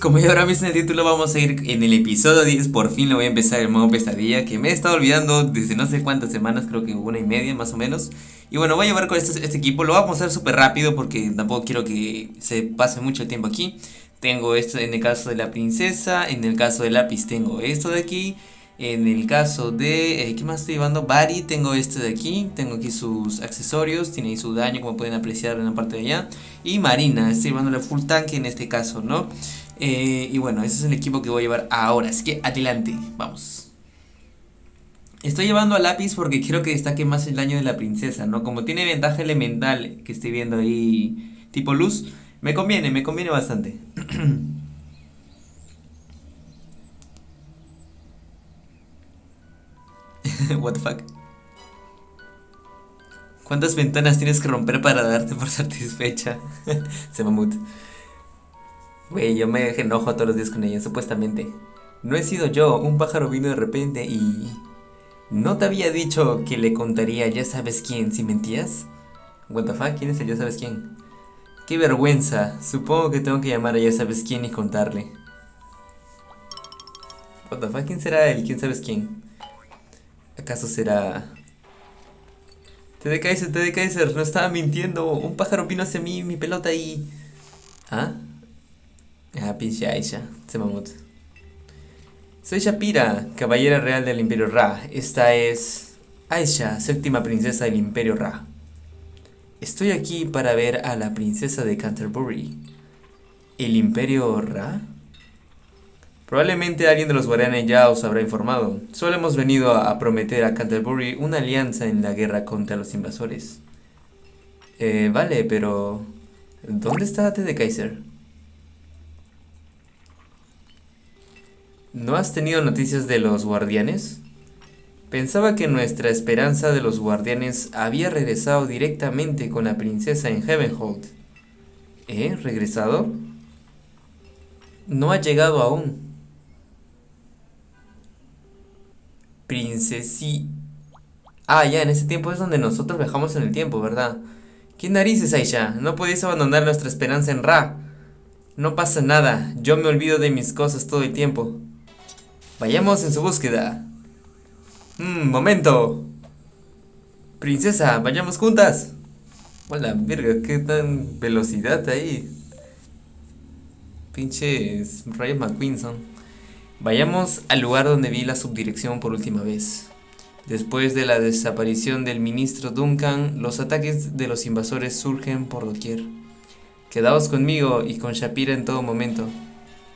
como ya habrán visto en el título, vamos a ir en el episodio 10. Por fin lo voy a empezar el modo pesadilla, que me he estado olvidando desde no sé cuántas semanas, creo que una y media más o menos. Y bueno, voy a llevar con este, equipo, lo vamos a hacer súper rápido porque tampoco quiero que se pase mucho tiempo aquí. Tengo esto en el caso de la princesa, en el caso del lápiz tengo esto de aquí. En el caso de, eh, ¿qué más estoy llevando? Bari, tengo este de aquí, tengo aquí sus accesorios, tiene ahí su daño como pueden apreciar en la parte de allá. Y Marina, estoy llevando la full tanque en este caso, ¿no? Eh, y bueno, ese es el equipo que voy a llevar ahora, así que adelante, vamos. Estoy llevando a lápiz porque quiero que destaque más el daño de la princesa, ¿no? Como tiene ventaja elemental que estoy viendo ahí tipo luz, me conviene, me conviene bastante. What the fuck? ¿Cuántas ventanas tienes que romper para darte por satisfecha? Se mamut. Güey, yo me enojo todos los días con ella, supuestamente. No he sido yo, un pájaro vino de repente y... ¿No te había dicho que le contaría ya sabes quién si mentías? What the fuck, ¿quién es el ya sabes quién? Qué vergüenza, supongo que tengo que llamar a ya sabes quién y contarle. What the fuck, ¿quién será él? ¿Quién sabes quién? ¿Acaso será... Te Kaiser, Te Kaiser, no estaba mintiendo. Un pájaro vino hacia mí, mi pelota y... ¿Ah? Ah, pinche Aisha, se. Soy Shapira, caballera real del Imperio Ra. Esta es... Aisha, séptima princesa del Imperio Ra. Estoy aquí para ver a la princesa de Canterbury. ¿El Imperio Ra? Probablemente alguien de los guardianes ya os habrá informado. Solo hemos venido a, prometer a Canterbury una alianza en la guerra contra los invasores. Eh, vale, pero... ¿Dónde está T de Kaiser? ¿No has tenido noticias de los guardianes? Pensaba que nuestra esperanza de los guardianes había regresado directamente con la princesa en Heavenhold. ¿Eh? ¿Regresado? No ha llegado aún. Princesi... Ah, ya, en ese tiempo es donde nosotros viajamos en el tiempo, ¿verdad? ¿Qué narices, Aisha? No podéis abandonar nuestra esperanza en Ra. No pasa nada, yo me olvido de mis cosas todo el tiempo. Vayamos en su búsqueda. Mmm, momento. Princesa, vayamos juntas. Hola, verga, qué tan velocidad ahí. Pinches Rayos McQueen son. Vayamos al lugar donde vi la subdirección por última vez. Después de la desaparición del ministro Duncan, los ataques de los invasores surgen por doquier. Quedaos conmigo y con Shapira en todo momento.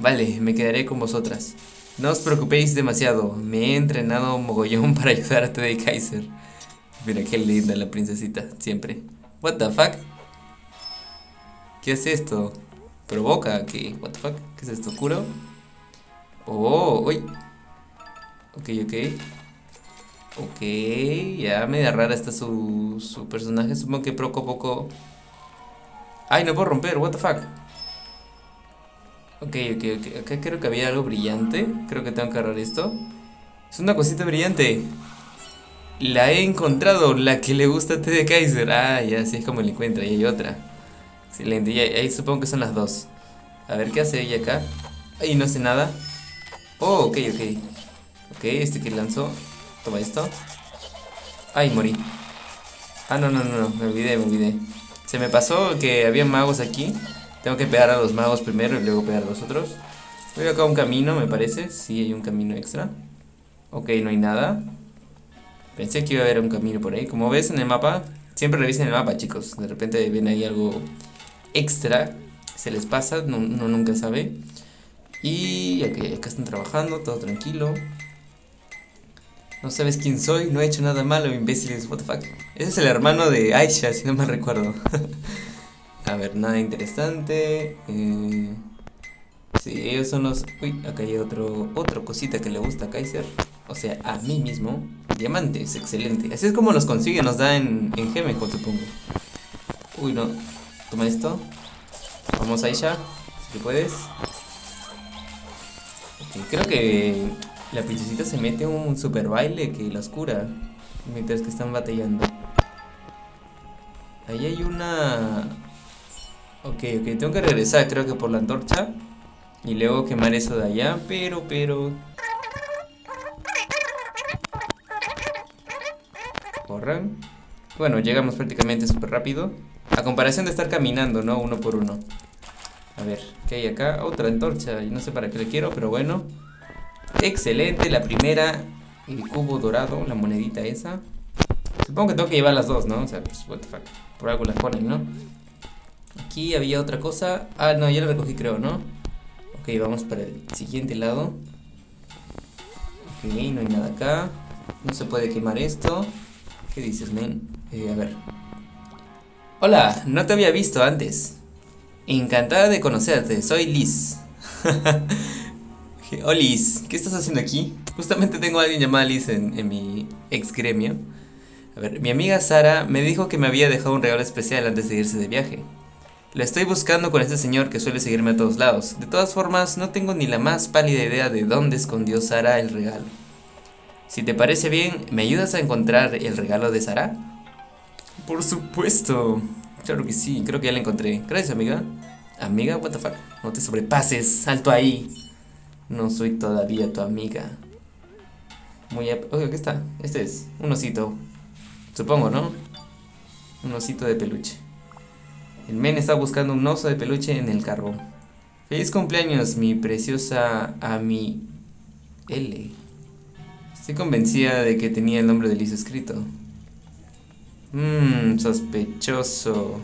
Vale, me quedaré con vosotras. No os preocupéis demasiado, me he entrenado mogollón para ayudar a Teddy Kaiser. Mira qué linda la princesita, siempre. What the fuck? ¿Qué es esto? ¿Provoca? ¿Qué? What the fuck? ¿Qué es esto? ¿Curo? Oh, uy. Ok, ok. Ok, ya media rara está su, su personaje. Supongo que poco a poco... Ay, no puedo romper, what the fuck. Ok, ok, ok. Acá creo que había algo brillante. Creo que tengo que agarrar esto. Es una cosita brillante. La he encontrado, la que le gusta a T de Kaiser. Ah, ya, así es como la encuentra. Y hay otra. Excelente, y ahí, ahí supongo que son las dos. A ver, ¿qué hace ella acá? Ahí no hace nada. Oh, ok, ok. Ok, este que lanzó. Toma esto. Ay, morí. Ah, no, no, no, no. Me olvidé, me olvidé. Se me pasó que había magos aquí. Tengo que pegar a los magos primero y luego pegar a los otros. Voy acá un camino, me parece. Sí, hay un camino extra. Ok, no hay nada. Pensé que iba a haber un camino por ahí. Como ves en el mapa, siempre revisen el mapa, chicos. De repente ven ahí algo extra. Se les pasa, uno nunca sabe. Y acá están trabajando, todo tranquilo. No sabes quién soy, no he hecho nada malo, imbéciles, what the fuck. Ese es el hermano de Aisha, si no me recuerdo. A ver, nada interesante. Eh, sí, ellos son los... Uy, acá hay otro, otro cosita que le gusta a Kaiser. O sea, a mí mismo. Diamantes, excelente. Así es como los consigue, nos da en, en Gemeco, supongo. Uy, no. Toma esto. Vamos, Aisha, si puedes. Creo que la princesita se mete un super baile que la oscura mientras que están batallando. Ahí hay una... Ok, ok, tengo que regresar creo que por la antorcha. Y luego quemar eso de allá, pero, pero... Corran. Bueno, llegamos prácticamente súper rápido. A comparación de estar caminando, ¿no? Uno por uno. A ver, ¿qué hay acá? Otra antorcha. Y no sé para qué le quiero, pero bueno. Excelente, la primera. El cubo dorado, la monedita esa. Supongo que tengo que llevar las dos, ¿no? O sea, pues, what the fuck. Por algo las ponen, ¿no? Aquí había otra cosa. Ah, no, ya la recogí, creo, ¿no? Ok, vamos para el siguiente lado. Ok, no hay nada acá. No se puede quemar esto. ¿Qué dices, men? Eh, a ver. Hola, no te había visto antes. Encantada de conocerte, soy Liz. oh Liz, ¿qué estás haciendo aquí? Justamente tengo a alguien llamado Liz en, mi ex gremio. A ver, mi amiga Sara me dijo que me había dejado un regalo especial antes de irse de viaje. La estoy buscando con este señor que suele seguirme a todos lados. De todas formas, no tengo ni la más pálida idea de dónde escondió Sara el regalo. Si te parece bien, ¿me ayudas a encontrar el regalo de Sara? Por supuesto. Claro que sí, creo que ya la encontré. Gracias, amiga. Amiga, what the fuck. No te sobrepases, salto ahí. No soy todavía tu amiga. Muy... Oye, ¿qué está? Este es un osito. Supongo, ¿no? Un osito de peluche. El men está buscando un oso de peluche en el carbón. Feliz cumpleaños, mi preciosa Ami L. Estoy convencida de que tenía el nombre de Liz escrito. Mmm, sospechoso.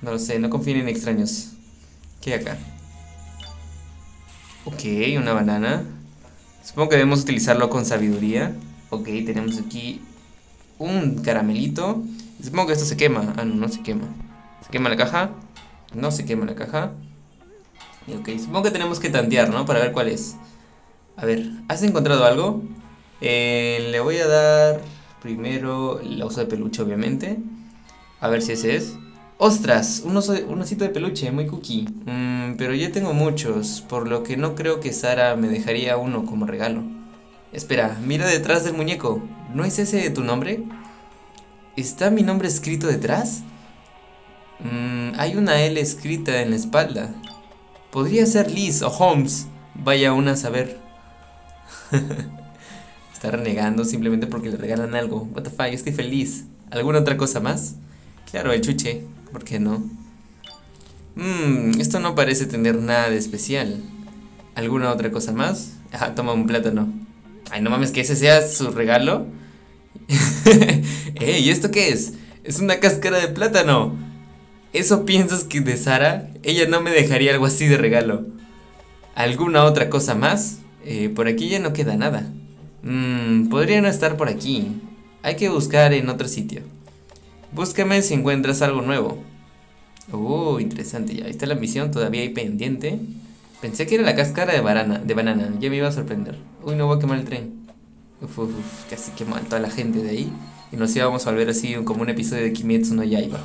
No lo sé, no confíen en extraños. ¿Qué hay acá? Ok, una banana. Supongo que debemos utilizarlo con sabiduría. Ok, tenemos aquí un caramelito. Supongo que esto se quema. Ah, no, no se quema. ¿Se quema la caja? No se quema la caja. Ok, supongo que tenemos que tantear, ¿no? Para ver cuál es. A ver, ¿has encontrado algo? Eh, le voy a dar primero el oso de peluche, obviamente. A ver si ese es. ¡Ostras! Un, oso un osito de peluche, muy cookie. Mm, pero yo tengo muchos, por lo que no creo que Sara me dejaría uno como regalo. Espera, mira detrás del muñeco. ¿No es ese tu nombre? ¿Está mi nombre escrito detrás? Mm, hay una L escrita en la espalda. Podría ser Liz o Holmes. Vaya una a saber. Está renegando simplemente porque le regalan algo. What the fuck, yo estoy feliz. ¿Alguna otra cosa más? Claro, el chuche. ¿Por qué no? Mmm, esto no parece tener nada de especial. ¿Alguna otra cosa más? Ajá, toma un plátano. Ay, no mames, que ese sea su regalo. Ey, ¿y esto qué es? Es una cáscara de plátano. ¿Eso piensas que de Sara? Ella no me dejaría algo así de regalo. ¿Alguna otra cosa más? Eh, por aquí ya no queda nada. Mmm, podría no estar por aquí. Hay que buscar en otro sitio. Búscame si encuentras algo nuevo. Oh, interesante. Ya está la misión, todavía hay pendiente. Pensé que era la cáscara de banana, de banana. Ya me iba a sorprender. Uy, no voy a quemar el tren. Uf, uf, uf, casi queman toda la gente de ahí. Y nos íbamos a volver así como un episodio de Kimetsu no Yaiba.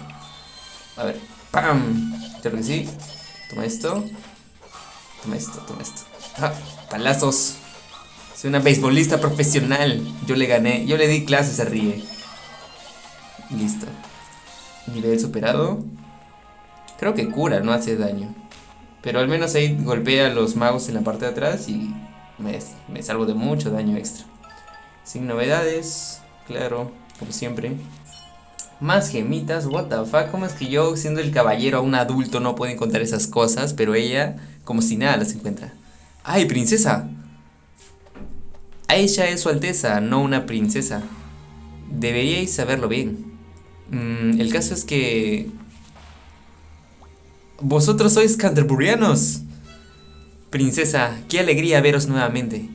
A ver. ¡Pam! Creo que sí. Toma esto. Toma esto, toma esto. ¡Ah! ¡Palazos! Soy una beisbolista profesional. Yo le gané. Yo le di clases, se ríe. Listo. Nivel superado. Creo que cura, no hace daño. Pero al menos ahí golpea a los magos en la parte de atrás y me, me salvo de mucho daño extra. Sin novedades, claro, como siempre. Más gemitas, what the fuck, ¿cómo es que yo siendo el caballero a un adulto no puedo encontrar esas cosas? Pero ella, como si nada, las encuentra. ¡Ay, princesa! Ella es su alteza, no una princesa. Deberíais saberlo bien. Mm, el caso es que... Vosotros sois canterburianos. Princesa, qué alegría veros nuevamente.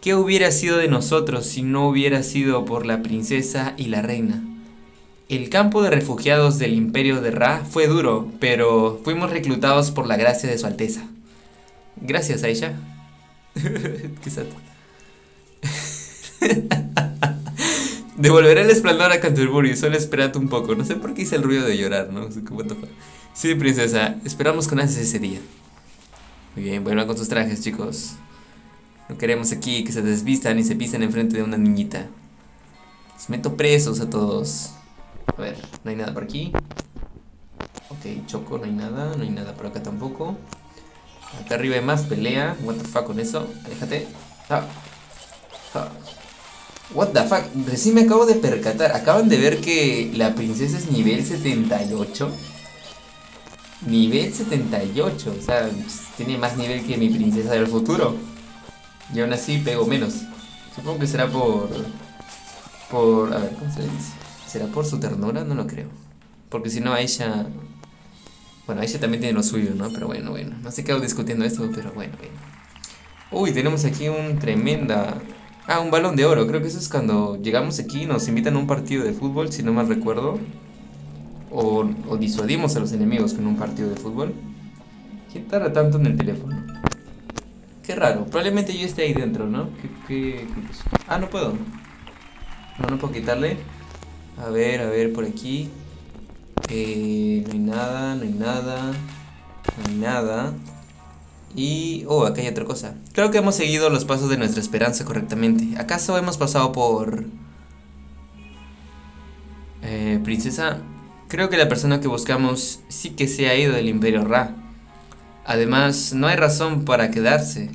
¿Qué hubiera sido de nosotros si no hubiera sido por la princesa y la reina? El campo de refugiados del imperio de Ra fue duro, pero fuimos reclutados por la gracia de su alteza. Gracias, Aisha. qué Devolveré el esplendor a Canterbury, solo esperate un poco. No sé por qué hice el ruido de llorar, ¿no? Sí, princesa, esperamos con ansias ese día. Muy bien, vuelvan con sus trajes, chicos. No queremos aquí que se desvistan y se pisen enfrente de una niñita. Los meto presos a todos. A ver, no hay nada por aquí. Ok, choco, no hay nada. No hay nada por acá tampoco. Acá arriba hay más pelea. What the fuck con eso. Déjate. Ah. Ah. What the fuck. Recién me acabo de percatar. Acaban de ver que la princesa es nivel 78. Nivel 78. O sea, tiene más nivel que mi princesa del futuro. Y aún así pego menos. Supongo que será por... Por... A ver, ¿cómo se dice? ¿Será por su ternura? No lo creo. Porque si no, Aisha... Bueno, Aisha también tiene lo suyo, ¿no? Pero bueno, bueno. No qué hago discutiendo esto, pero bueno, bueno. Uy, tenemos aquí un tremenda... Ah, un balón de oro. Creo que eso es cuando llegamos aquí y nos invitan a un partido de fútbol, si no mal recuerdo. O, o disuadimos a los enemigos con un partido de fútbol. ¿Qué tarda tanto en el teléfono? Qué raro. Probablemente yo esté ahí dentro, ¿no? ¿Qué, Ah, no puedo. No, no puedo quitarle. A ver, a ver, por aquí. Eh, no hay nada, no hay nada. No hay nada. Y... Oh, acá hay otra cosa. Creo que hemos seguido los pasos de nuestra esperanza correctamente. ¿Acaso hemos pasado por... Eh, princesa? Creo que la persona que buscamos sí que se ha ido del Imperio Ra. Además, no hay razón para quedarse.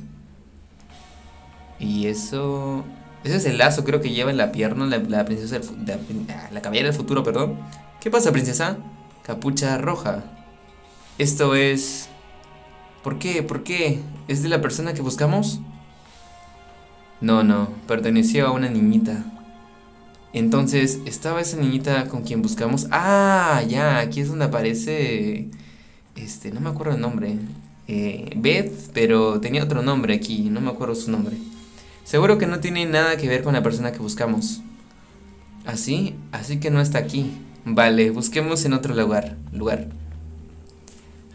Y eso... Ese es el lazo, creo que lleva en la pierna la, princesa del, la, la caballera del futuro, perdón. ¿Qué pasa, princesa? Capucha roja. Esto es... ¿Por qué? ¿Por qué? ¿Es de la persona que buscamos? No, no, perteneció a una niñita. Entonces, ¿estaba esa niñita con quien buscamos? Ah, ya, aquí es donde aparece... Este, no me acuerdo el nombre. Eh, Beth, pero tenía otro nombre aquí, no me acuerdo su nombre. Seguro que no tiene nada que ver con la persona que buscamos. ¿Así? Así que no está aquí. Vale, busquemos en otro lugar. lugar.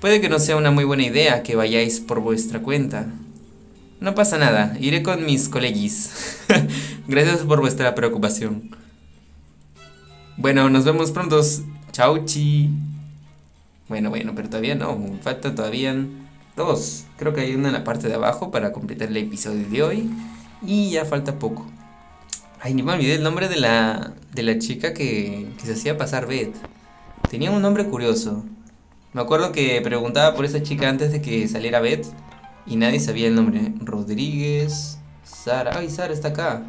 Puede que no sea una muy buena idea que vayáis por vuestra cuenta. No pasa nada, iré con mis colegis. Gracias por vuestra preocupación. Bueno, nos vemos pronto. Chau, chi. Bueno, bueno, pero todavía no. Falta todavía dos. Creo que hay una en la parte de abajo para completar el episodio de hoy. Y ya falta poco. Ay, ni me olvidé el nombre de la, de la chica que, que se hacía pasar Beth. Tenía un nombre curioso. Me acuerdo que preguntaba por esa chica antes de que saliera Beth y nadie sabía el nombre. Rodríguez, Sara. Ay, Sara está acá.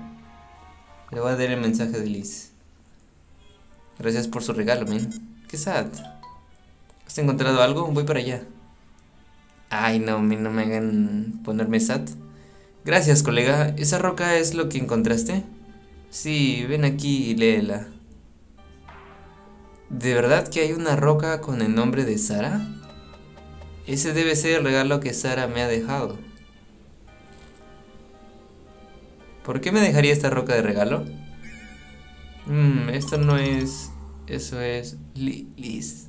Le voy a dar el mensaje de Liz. Gracias por su regalo, men. Qué sad. ¿Has encontrado algo? Voy para allá. Ay, no, no me hagan ponerme sad. Gracias, colega. ¿Esa roca es lo que encontraste? Sí, ven aquí y léela. ¿De verdad que hay una roca con el nombre de Sara? Ese debe ser el regalo que Sara me ha dejado. ¿Por qué me dejaría esta roca de regalo? Mmm, esto no es... Eso es... Liz.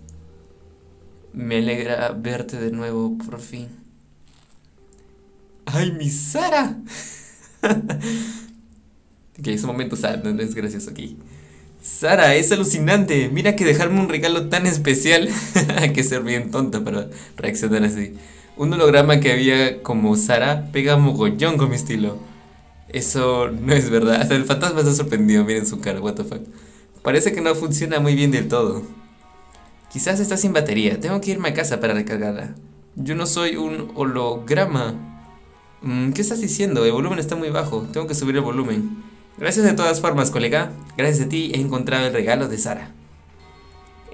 Me alegra verte de nuevo, por fin. ¡Ay, mi Sara! que es un momento no es gracioso aquí. Sara, es alucinante. Mira que dejarme un regalo tan especial. Hay que ser bien tonta para reaccionar así. Un holograma que había como Sara pega mogollón con mi estilo. Eso no es verdad. El fantasma está sorprendido. Miren su cara, what the fuck. Parece que no funciona muy bien del todo. Quizás está sin batería. Tengo que irme a casa para recargarla. Yo no soy un holograma. Mm, ¿Qué estás diciendo? El volumen está muy bajo. Tengo que subir el volumen. Gracias de todas formas, colega. Gracias a ti he encontrado el regalo de Sara.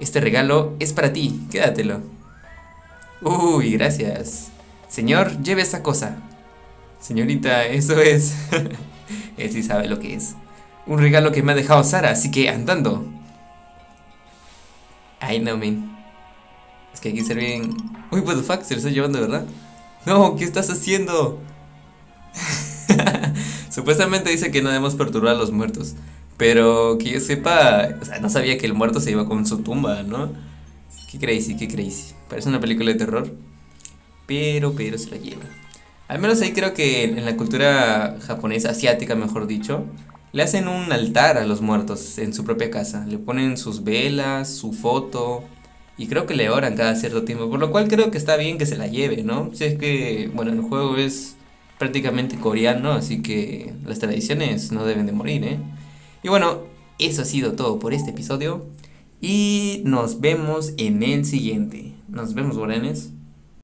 Este regalo es para ti, quédatelo. Uy, gracias. Señor, lleve esa cosa. Señorita, eso es... Él sí sabe lo que es. Un regalo que me ha dejado Sara, así que andando. Ay, no, man. Es que hay que ser bien... Uy, what the fuck, se lo está llevando, ¿verdad? No, ¿qué estás haciendo? Supuestamente dice que no debemos perturbar a los muertos. Pero que yo sepa, o sea, no sabía que el muerto se iba con su tumba, ¿no? Qué crazy, qué crazy. Parece una película de terror. Pero, pero se la lleva. Al menos ahí creo que en la cultura japonesa, asiática mejor dicho, le hacen un altar a los muertos en su propia casa. Le ponen sus velas, su foto. Y creo que le oran cada cierto tiempo. Por lo cual creo que está bien que se la lleve, ¿no? Si es que, bueno, el juego es prácticamente coreano, así que las tradiciones no deben de morir, ¿eh? Y bueno, eso ha sido todo por este episodio. Y nos vemos en el siguiente. Nos vemos, Guaranes.